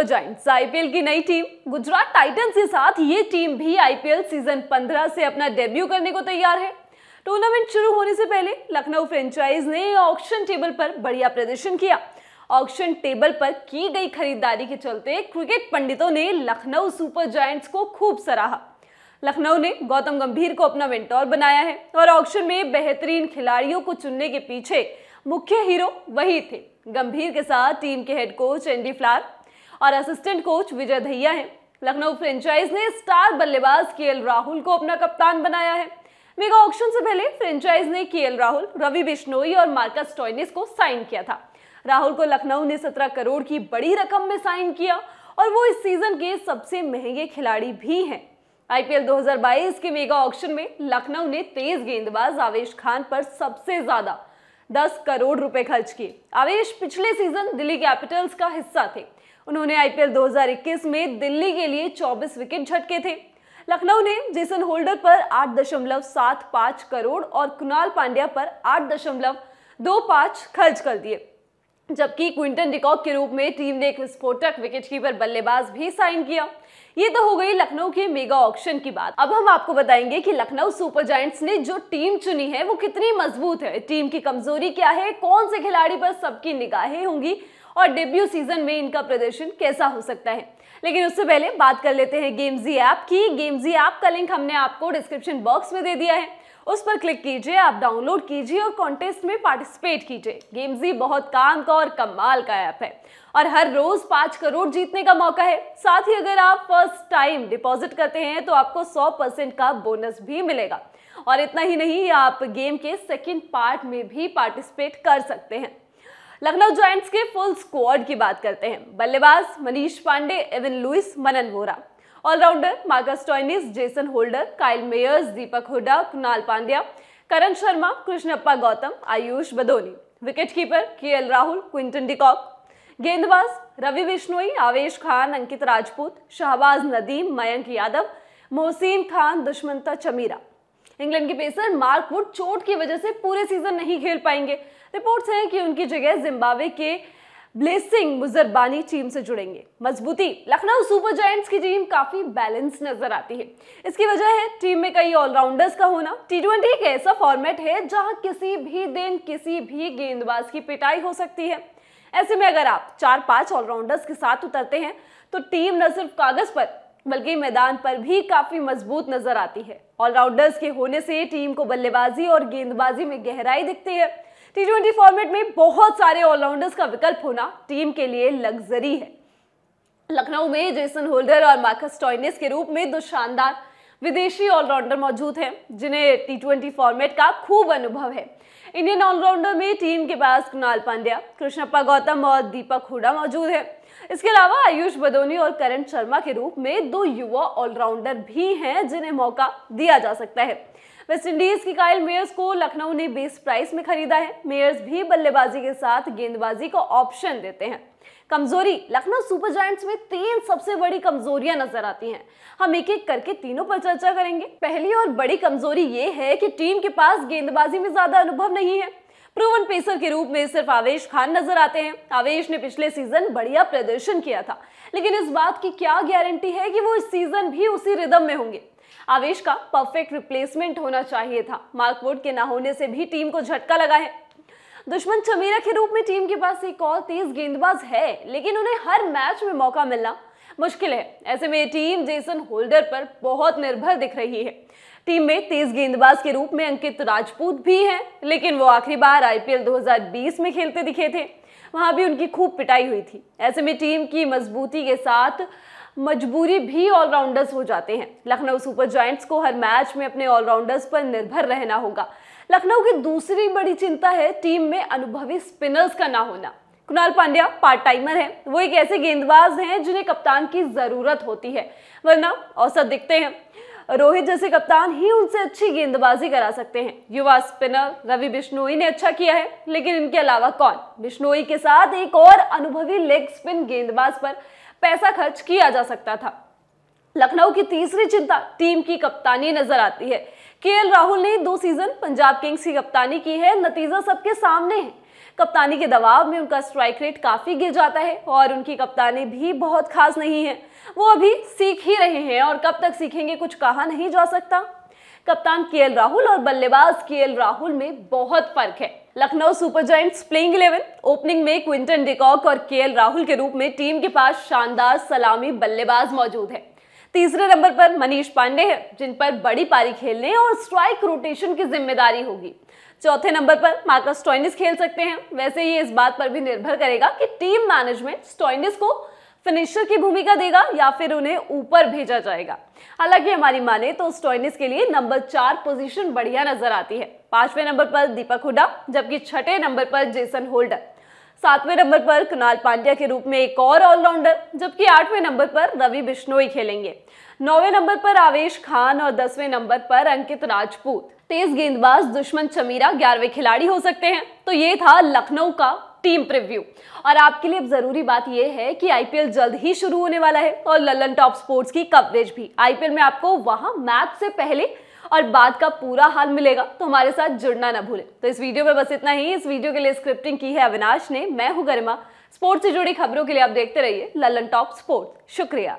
Super giants IPL की नई team, Gujarat Titans के साथ ये टीम भी आईपीएल सीज़न 15 से अपना डेब्यू करने को तैयार है। टूर्नामेंट शुरू होने से पहले लखनऊ फ्रेंचाइज ने ऑक्शन टेबल पर बढ़िया प्रदर्शन किया। ऑक्शन टेबल पर की गई खरीदारी के चलते क्रिकेट पंडितों ने लखनऊ सुपर जायंट्स को खूब सराहा। लखनऊ ने गौतम गंभीर को अपना मेंटोर बनाया है और ऑक्शन में बेहतरीन खिलाड़ियों को चुनने के पीछे मुख्य हीरो वही थे। गंभीर के साथ टीम के हेड कोच एंडी फ्लार और असिस्टेंट कोच विजय धैया हैं। लखनऊ फ्रेंचाइज ने स्टार बल्लेबाज के राहुल को अपना कप्तान बनाया है। मेगा ऑक्शन से पहले फ्रेंचाइज ने के राहुल, रवि बिश्नोई और मार्कस टॉइनिस को साइन किया था। राहुल को लखनऊ ने 17 करोड़ की बड़ी रकम में साइन किया और वो इस सीज़न के सबसे महँगे खिलाड़ी भी हैं। आईपीएल 2022 के मेगा ऑक्शन में लखनऊ ने तेज गेंदबाज आवेश खान पर सबसे ज़्यादा 10 करोड़ रुपए खर्च किए। आवेश पिछले सीज़न दिल्ली कैपिटल्स का हिस्सा थे। उन्होंने आईपीएल 2021 में दिल्ली के लिए 24 विकेट झटके थे। लखनऊ ने जेसन होल्डर पर 8.75 करोड़ और कुणाल पांड्या पर 8.25 खर्च कर दिए। जबकि क्विंटन डिकॉक के रूप में टीम ने एक विस्फोटक विकेटकीपर बल्लेबाज भी साइन किया। ये तो हो गई लखनऊ के मेगा ऑक्शन की बात। अब हम आपको बताएँगे कि लखनऊ सुपर जायंट्स ने जो टीम चुनी है, वो कितनी मज़बूत है? टीम की कमज़ोरी क्या है? कौन से खिलाड़ी पर सबकी निगाहें होंगी? और डेब्यू सीज़न में इनका प्रदर्शन कैसा हो सकता है? लेकिन उससे पहले बात कर लेते हैं गेमजी ऐप की। गेमजी ऐप का लिंक हमने आपको डिस्क्रिप्शन बॉक्स में दे दिया है। उस पर क्लिक कीजिए, आप डाउनलोड कीजिए और कॉन्टेस्ट में पार्टिसिपेट कीजिए। गेमजी बहुत काम का और कमाल का ऐप है। और हर रोज पाँच करोड़ जीतने का मौका है। साथ ही अगर आप फ़र्स्ट टाइम डिपॉजिट करते हैं तो आपको सौ परसेंट का बोनस भी मिलेगा। और इतना ही नहीं, आप गेम के सेकेंड पार्ट में भी पार्टिसिपेट कर सकते हैं। लखनऊ जॉइंट्स के फुल स्क्वाड की बात करते हैं। बल्लेबाज Manish Pandey, Evin Lewis, Manan Vohra. Allrounder Marcus Stoinis Jason Holder, Kyle Mayers, Deepak Hooda Kunal Pandya, Karan Sharma, Krishnappa Gowtham, Ayush Badoni. Wicket keeper K Rahul, Quinton de Kock. गेंदबाज Ravi Bishnoi, Avesh Khan, Ankit Rajput, Shahbaz Nadeem, Mayank Yadav, Mohsin Khan Dushmantha Chameera. England के pacer Mark Wood चोट की वजह से पूरे season नहीं खेल पाएँगे। रिपोर्ट्स हैं कि उनकी जगह जिम्बाब्वे के ब्लेसिंग मुजरबानी टीम से जुड़ेंगे। मजबूती, लखनऊ सुपर जायंट्स की टीम काफ़ी बैलेंस नज़र आती है। इसकी वजह है, टीम में कई ऑलराउंडर्स का होना। टी ट्वेंटी एक ऐसा फॉर्मेट है जहाँ किसी भी दिन किसी भी गेंदबाज की पिटाई हो सकती है। ऐसे में अगर आप चार पाँच ऑलराउंडर्स के साथ उतरते हैं तो टीम न सिर्फ़ कागज़ पर बल्कि मैदान पर भी काफ़ी मज़बूत नज़र आती है। ऑलराउंडर्स के होने से टीम को बल्लेबाजी और गेंदबाजी में गहराई दिखती है। टी ट्वेंटी फॉर्मेट में बहुत सारे ऑलराउंडर्स का विकल्प होना टीम के लिए लग्जरी है। लखनऊ में जेसन होल्डर और मार्कस टॉइनिस के रूप में दो शानदार विदेशी ऑलराउंडर मौजूद हैं, जिन्हें टी ट्वेंटी फॉर्मेट का खूब अनुभव है। इंडियन ऑलराउंडर में टीम के पास कुणाल पांड्या, कृष्णप्पा गौतम और दीपक हुडा मौजूद है। इसके अलावा आयुष बदोनी और करण शर्मा के रूप में दो युवा ऑलराउंडर भी हैं जिन्हें मौका दिया जा सकता है। वेस्टइंडीज की कायल मेयर्स को लखनऊ ने बेस प्राइस में खरीदा है। मेयर्स भी बल्लेबाजी के साथ गेंदबाजी को ऑप्शन देते हैं। कमज़ोरी, लखनऊ सुपर जायंट्स में तीन सबसे बड़ी कमजोरियाँ नज़र आती हैं। हम एक एक करके तीनों पर चर्चा करेंगे। पहली और बड़ी कमज़ोरी ये है कि टीम के पास गेंदबाजी में ज़्यादा अनुभव नहीं है। प्रूवन पेसर के रूप में सिर्फ़ आवेश खान नज़र आते हैं। आवेश ने पिछले सीज़न बढ़िया प्रदर्शन किया था, लेकिन इस बात की क्या गारंटी है कि वो इस सीज़न भी उसी रिदम में होंगे? आवेश का परफेक्ट रिप्लेसमेंट होना चाहिए था। मार्कवुड के ना होने से भी टीम को झटका लगा है। दुश्मन चमीरा के रूप में टीम के पास एक और तेज गेंदबाज है, लेकिन उन्हें हर मैच में मौका मिलना मुश्किल है। ऐसे में टीम जेसन होल्डर पर बहुत निर्भर दिख रही है। टीम में तेज गेंदबाज के रूप में अंकित राजपूत भी हैं, लेकिन वो आखिरी बार आईपीएल 2020 में खेलते दिखे थे। वहाँ भी उनकी खूब पिटाई हुई थी। ऐसे में टीम की मजबूती के साथ मजबूरी भी ऑलराउंडर्स हो जाते हैं। लखनऊ सुपर जायंट्स को हर मैच में अपने ऑलराउंडर्स पर निर्भर रहना होगा। लखनऊ की दूसरी बड़ी चिंता है टीम में अनुभवी स्पिनर्स का ना होना। कुणाल पांड्या पार्ट टाइमर है। वो एक ऐसे गेंदबाज हैं जिन्हें कप्तान की ज़रूरत होती है। वरना औसत दिखते हैं। रोहित जैसे कप्तान ही उनसे अच्छी गेंदबाजी करा सकते हैं। युवा स्पिनर रवि बिश्नोई ने अच्छा किया है, लेकिन इनके अलावा कौन? बिश्नोई के साथ एक और अनुभवी लेग स्पिन गेंदबाज पर पैसा खर्च किया जा सकता था। लखनऊ की तीसरी चिंता टीम की कप्तानी नज़र आती है। के राहुल ने दो सीज़न पंजाब किंग्स की कप्तानी की है, नतीजा सबके सामने है। कप्तानी के दबाव में उनका स्ट्राइक रेट काफ़ी गिर जाता है और उनकी कप्तानी भी बहुत खास नहीं है। वो अभी सीख ही रहे हैं और कब तक सीखेंगे कुछ कहा नहीं जा सकता। कप्तान के राहुल और बल्लेबाज के राहुल में बहुत फ़र्क है। Lucknow Super Joints playing eleven, opening में क्विंटन डिकॉक और के राहुल के रूप में टीम के पास शानदार सलामी बल्लेबाज मौजूद है। तीसरे नंबर पर मनीष पांडे हैं, जिन पर बड़ी पारी खेलने और स्ट्राइक रोटेशन की ज़िम्मेदारी होगी। चौथे नंबर पर मार्कस स्टोइनिस खेल सकते हैं। वैसे ये इस बात पर भी निर्भर करेगा कि टीम मैनेजमेंट स्टोइनिस को फिनिशर की भूमिका देगा या फिर उन्हें ऊपर भेजा जाएगा। हालाँकि हमारी माने तो स्टोइनिस के लिए नंबर चार पोजीशन बढ़िया नज़र आती है। पाँचवें नंबर पर दीपक हुडा जबकि छठे नंबर पर जेसन होल्डर। सातवें नंबर पर कुणाल पांड्या के रूप में एक और ऑलराउंडर, जबकि आठवें नंबर पर रवि बिश्नोई खेलेंगे। नौवें नंबर पर आवेश खान और दसवें नंबर पर अंकित राजपूत। तेज गेंदबाज दुश्मन चमीरा ग्यारहवें खिलाड़ी हो सकते हैं। तो ये था लखनऊ का टीम प्रिव्यू। और आपके लिए अब ज़रूरी बात यह है कि आईपीएल जल्द ही शुरू होने वाला है और ललन टॉप स्पोर्ट्स की कवरेज भी। आईपीएल में आपको वहाँ मैच से पहले और बाद का पूरा हाल मिलेगा तो हमारे साथ जुड़ना ना भूलें। तो इस वीडियो में बस इतना ही। इस वीडियो के लिए स्क्रिप्टिंग की है अविनाश ने। मैं हूँ गरिमा। स्पोर्ट्स से जुड़ी खबरों के लिए आप देखते रहिए ललन टॉप स्पोर्ट्स। शुक्रिया।